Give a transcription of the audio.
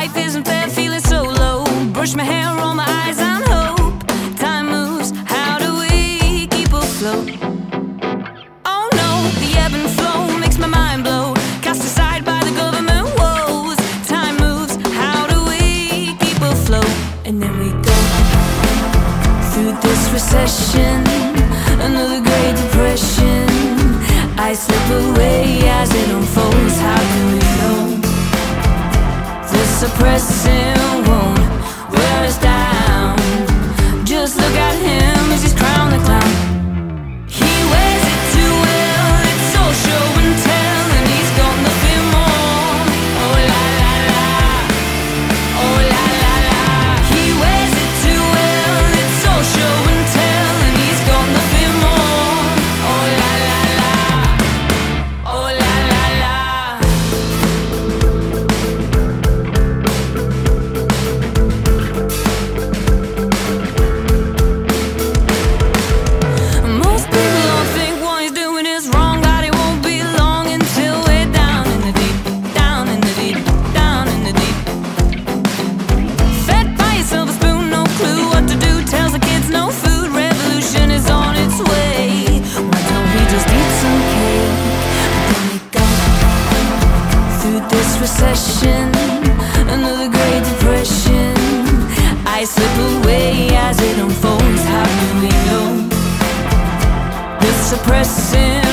Life isn't fair, feeling so low. Brush my hair, roll my eyes, I'm hope. Time moves, how do we keep afloat? Oh no, the ebb and flow makes my mind blow. Cast aside by the government woes. Time moves, how do we keep afloat? And then we go through this recession, another Great Depression. I slip away. this recession, another Great Depression. I slip away as it unfolds. How do we know? It's suppressing.